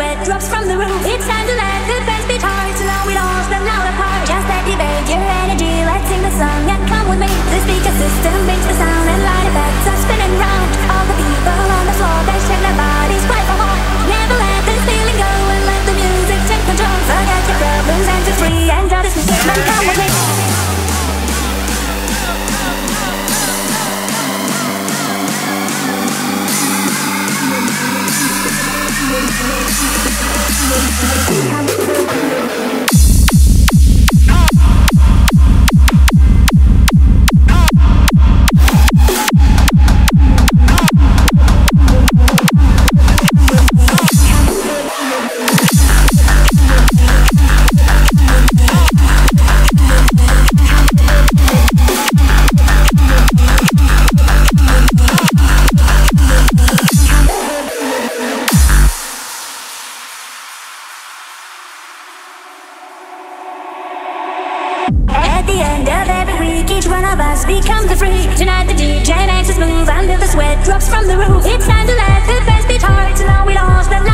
sweat drops from the roof. It's time to let until the sweat. Drops from the roof. It's time to let the best hard, so now we lost the